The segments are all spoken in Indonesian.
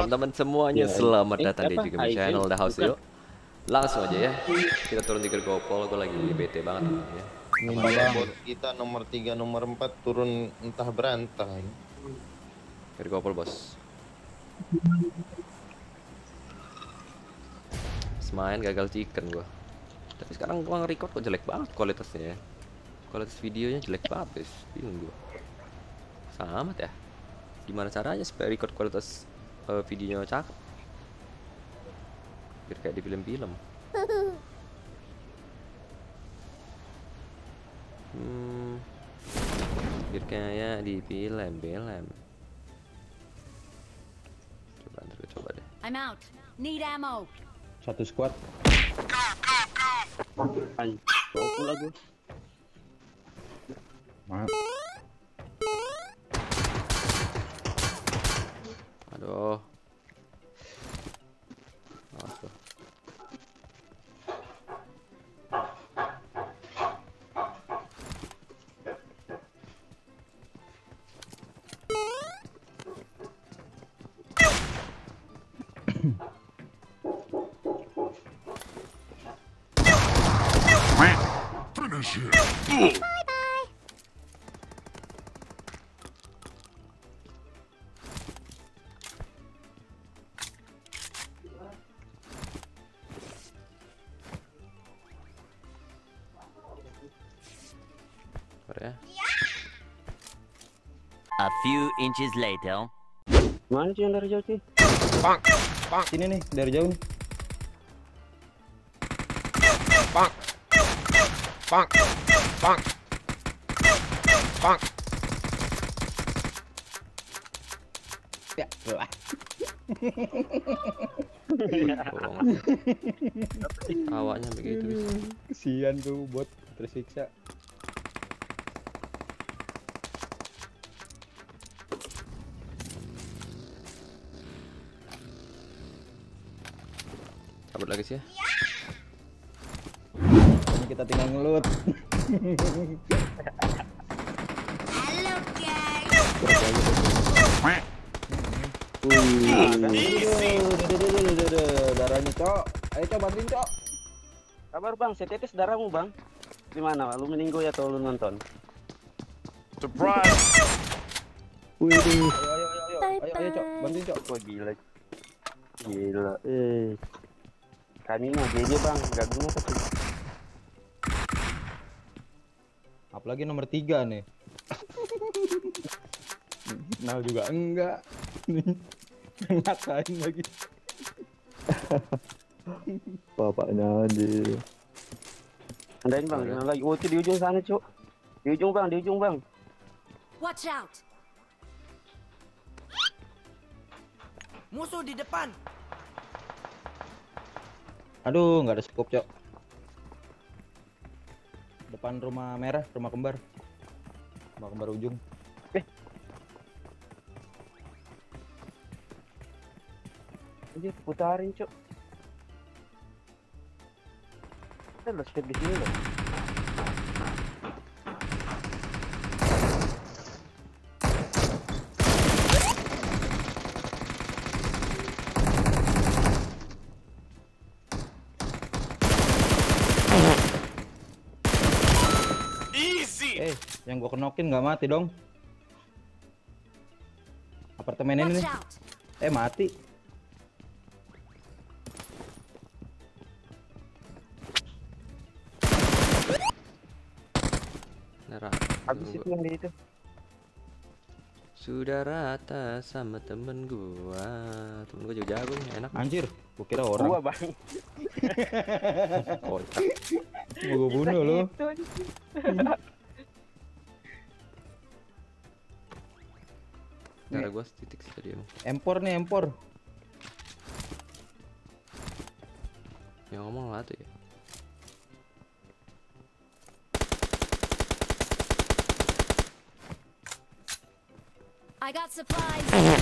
teman-teman semuanya Ya, selamat eh, datang di apa? juga Aizen? channel The House yuk. Langsung aja ya. Kita turun di Gergopol, gue lagi bete banget ya. Bot kita nomor 3 nomor 4 turun entah berantah ini. Gergopol bos. Semain gagal chicken gua. Tapi sekarang gua nge-record kok jelek banget kualitasnya ya. Kualitas videonya jelek banget guys. Bingung gua. Sama ya. Gimana caranya supaya record kualitas eh, videonya cakep? Biar kayak di film-film. Hmm. Biar kayak di film-film. Coba ntar gua coba deh. I'm out. Need ammo. Satu squad. Anjir, pula gue. Maaf. Aduh. Bentar ya. A few inches later. Mana sih yang dari jauh sih? Sini nih dari jauh nih. Ya, lah. Bohong. Awaknya begitu. Kesian tuh bot tersiksa. Lagi sih ya. Ini kita tinggal ngelut. Hello, guys. Darahnya, Cok. Ayo, Cok, bantuin, Cok. Kabar bang, saya tetes darahmu bang. Gimana? Lu meninggu ya atau lu nonton? Wih, ayo, ayo, ayo, ayo, ayo, ayo, Cok, bantuin, Cok. Gila. Gila. Eh. Kami mah GG bang, gak guna tapi. Apalagi nomor tiga nih. Nah juga enggak. Ngatain lagi. Bapaknya anjir. Andain bang, gimana lagi? Oh itu di ujung sana cuk. Di ujung bang, di ujung bang. Watch out. Musuh di depan. Aduh, nggak ada scope, Cok. Depan rumah merah, rumah kembar. Rumah kembar ujung. Anjir, putarin cuk. Kita step di sini loh. Eh, yang gua kenokin nggak mati dong. Apartemen ini nih. out. Eh, mati. Nah, rata Habis itu yang di itu. Sudah rata sama temen gua. Temen gua juga jago nih, enak. Anjir, gua kira orang. Gua bang. Kocak. Gua bunuh lu. Darah gua titik sih tadi emang. Empor nih, empor. Yang ngomong lah tuh ya. I got supplies. Ya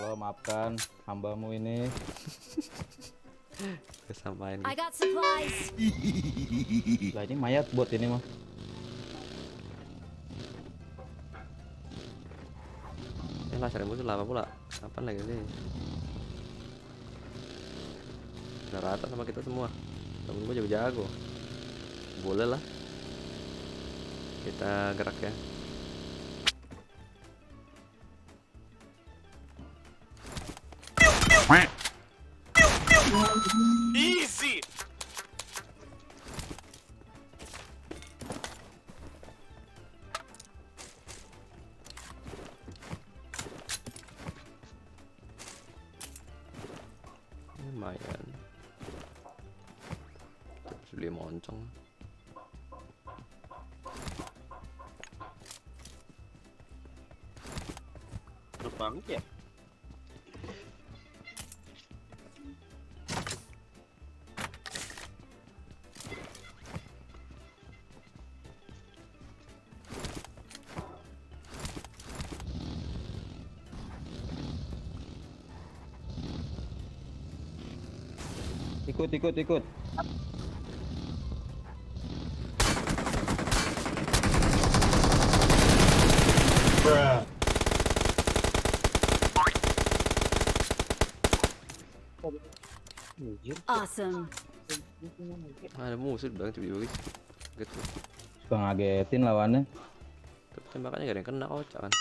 Allah, maafkan hambamu ini. Kesamain. I got supplies. Lah ini mayat buat ini mah. Ini laser musuh lama pula. Kapan lagi sih? Udah rata sama kita semua. Temen gue jago-jago. Boleh lah. Kita gerak ya. my end. Liệm ổn trong. Được bắn kìa. Ikut, ikut, ikut. Awesome. Ada musuh belakang tiba-tiba gitu Suka ngagetin lawannya. tapi tembakannya gak ada yang kena kocak kan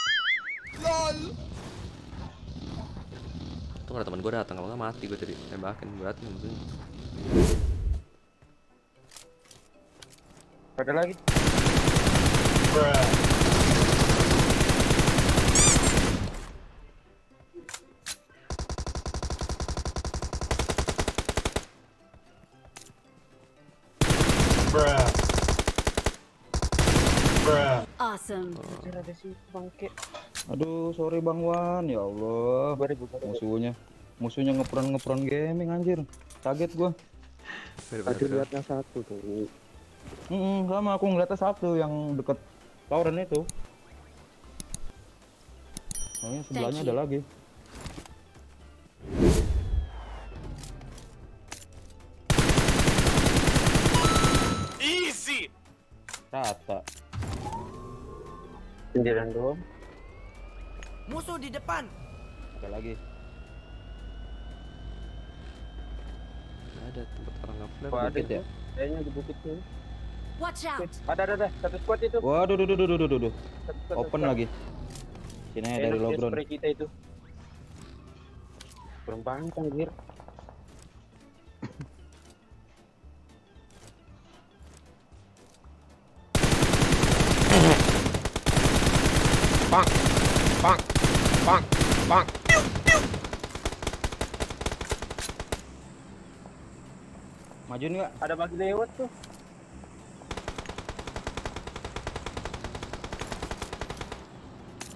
tuh ada teman gue datang kalau nggak mati gue tadi tembakin berat nih musuhnya Ada lagi. Awesome. Aduh, sorry Bang Wan. Ya Allah. Musuhnya. Musuhnya ngepron ngepron gaming anjir. Kaget gua. Tadi lihatnya satu tuh. Hmm, sama aku ngeliatnya satu yang deket Lauren itu. Soalnya sebelahnya ada lagi. Easy. Rata. Sendirian doang. Musuh di depan. Ada lagi. Nggak ada tempat orang ngeflare Bukit ya? tuh. Kayaknya di bukit tuh. Watch out. Ada, ada, ada. Satu squad itu. Waduh, duh, duh, duh, duh, duh, squad, Open satu lagi. Sini squad. dari low ground. spray kita itu. Kurang banget anjir. Maju nggak? Ada bagi lewat tuh.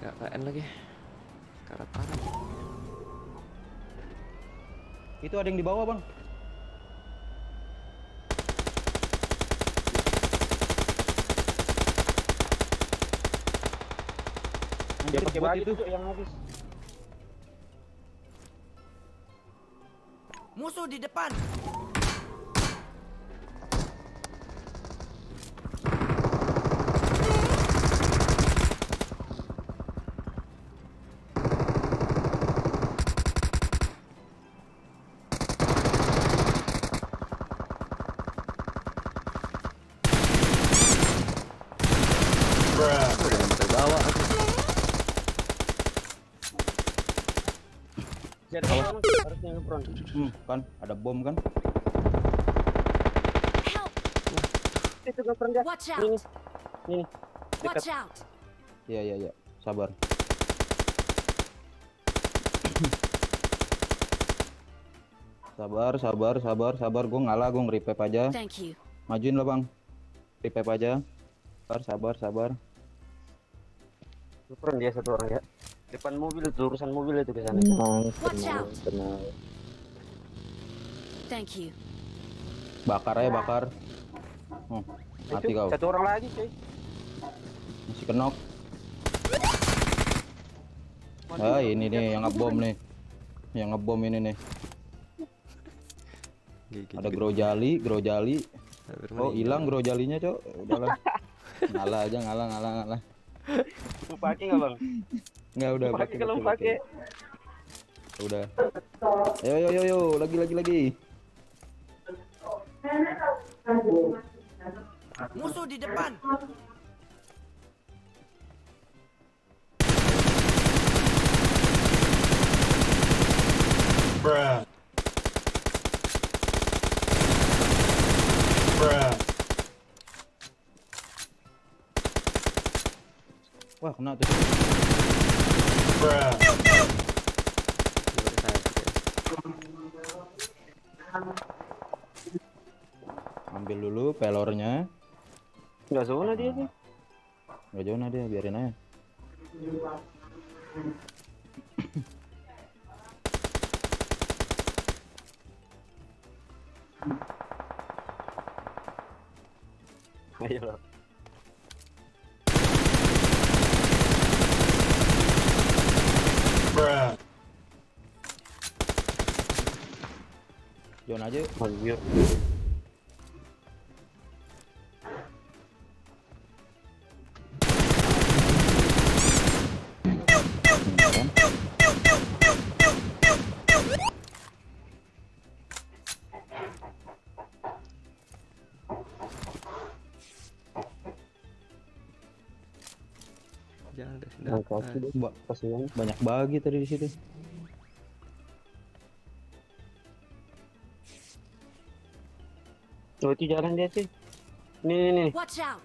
Gak KN lagi karat parah Itu ada yang di bawah, Bang. Dia pakai bagi itu. yang habis. Musuh di depan. Jadi harusnya ngepron. Hmm, kan ada bom kan? Help. Itu ngepron. Watch Ini, out. ini. Watch out. Iya, iya, iya. Sabar. sabar, sabar, sabar, sabar. Gue ngalah, gue nge-revive aja. Thank you. Majuin lah, Bang. Revive aja. Sabar, sabar, sabar. Ngepron dia satu orang ya. Depan mobil itu urusan mobil itu ke sana. Watch out. Tenang. Thank you. Bakar aja, bakar. Hmm, mati kau. Satu orang lagi, cuy. Masih kenok. Ah, ini nih yang ngebom nih. Yang ngebom ini nih. Ada grojali, grojali. Oh, hilang grojalinya, Cok. Udahlah. ngalah aja, ngalah, ngalah, ngalah. Mau pakai nggak bang? Nggak udah Pakai kalau pakai. Udah. Ayo yo yo yo lagi lagi lagi. Musuh di depan. Wah kena tuh. Ambil dulu pelornya. Nggak zona dia sih. Nggak jauh dia biarin aja. Ayo lah. Aja. yuk. Anjir. Kan? Jangan deh, sudah. Kasihan. banyak bagi tadi di situ. Itu jalan dia sih. Nih nih nih. Watch out!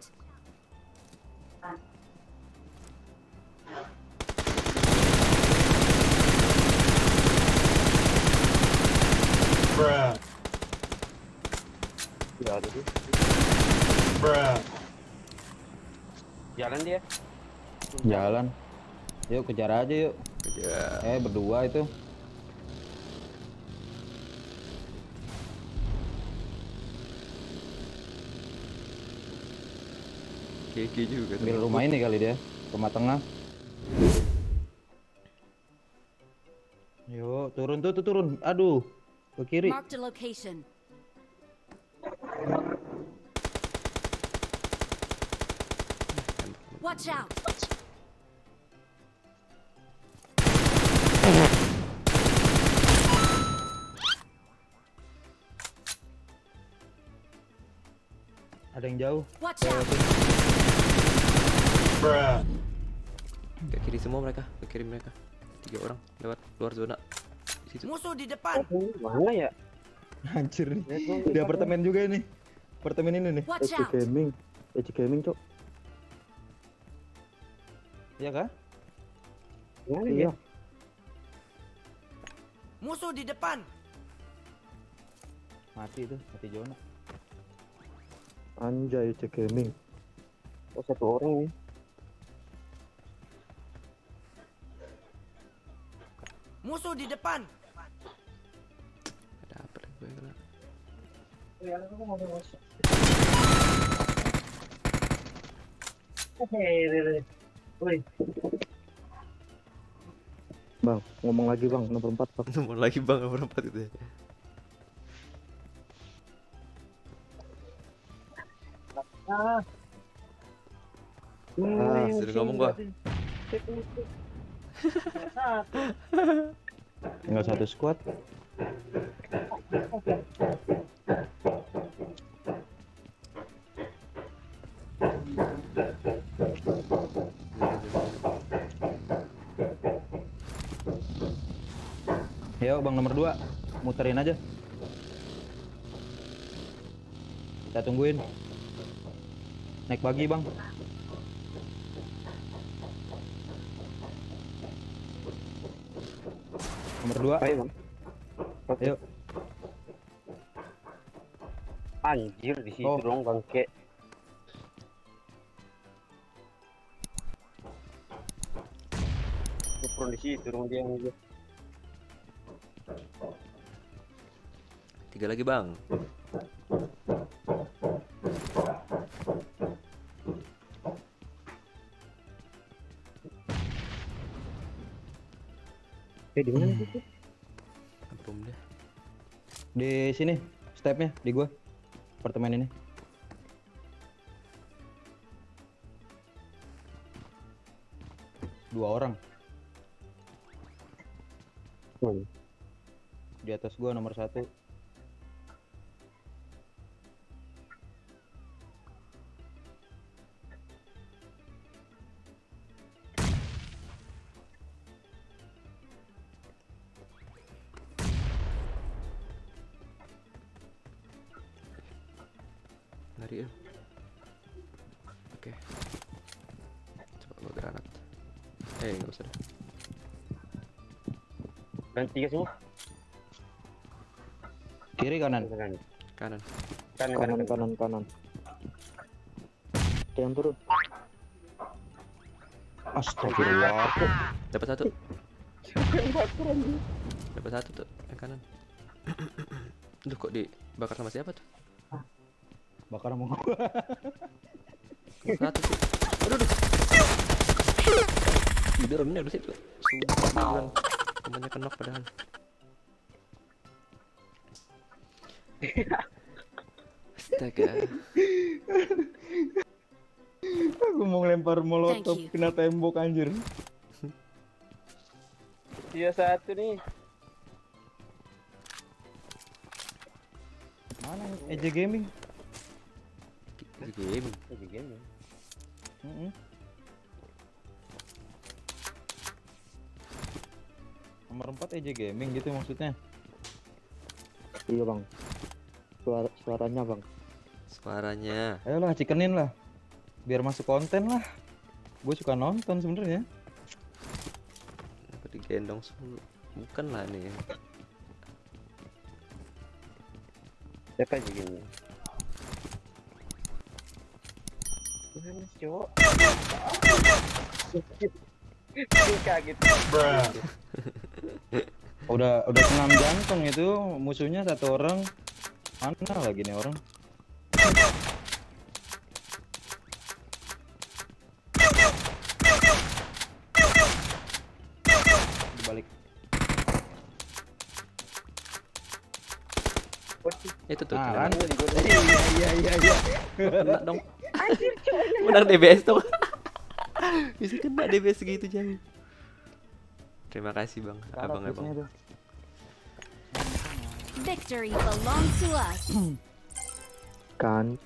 Ya ada dia. Jalan dia. Jalan. Yuk kejar aja yuk. Ya. Eh berdua itu. Keke juga tuh. Ambil rumah ini kali dia. Rumah tengah. Yuk turun tuh, tuh turun. Aduh. Ke kiri. Location. Watch out! Ada yang jauh. Watch out! Ke kiri semua mereka, ke kiri mereka. Tiga orang lewat luar zona. Di situ. Musuh di depan. Mana ya? Hancur nih. Di apartemen juga ini. Apartemen ini nih. Watch out! Gaming. Eci Gaming, Cok. Iya kah? Mana dia? Musuh di depan. Mati itu, mati Jona. Anjay, cek gaming. Oh satu orang nih. Musuh di depan. Ada apa lagi gue kena? Bang, ngomong lagi bang, nomor 4 bang. Nomor lagi bang nomor empat itu ya. Ah, sudah ngomong gua. Tinggal satu squad. Ayo bang nomor 2 Muterin aja. Kita tungguin. Naik bagi bang Nomor 2 Ayo bang. Ayo Anjir di situ Oh. dong bangke. Kupron di situ dong dia yang Tiga lagi bang. Eh di mana sih? Belum deh. Di sini Stepnya di gua Apartemen ini Dua orang Oh, di atas gua nomor satu. Lari ya. Oke. Coba gua granat. Eh, nggak usah deh. Dan tiga semua. Kiri kanan. Kanan, Kanan. kanan, kanan kanan kanan. Ada yang turun. Astagfirullah. Dapat satu. Dapat satu tuh, yang kanan. Duh, kok dibakar sama siapa tuh? Bakar mau gua. Satu sih. Aduh, aduh. Tidur bener di situ. Sumpah bilang. Temannya kenok padahal. Astaga. Aku mau lempar molotov kena tembok anjir. Tiga satu nih. Mana EJ Gaming? Ini game. Tiga game. ya. Mm-mm. Nomor 4 EJ Gaming gitu maksudnya. Iya bang. Suara suaranya bang. Suaranya. Ayolah cikenin lah. Biar masuk konten lah. Gue suka nonton sebenarnya. Apa digendong sulu? Bukan lah nih. Siapa aja game? Cowok? Kaget. Udah udah senam jantung itu musuhnya satu orang. Mana lagi nih orang? Dibalik. Itu tuh. Nah, kena. kan? Iya iya iya iya. Dong menang DBS tuh. Bisa kena DBS segitu jam. terima kasih bang. Abang abang. Victory belongs to us. kan.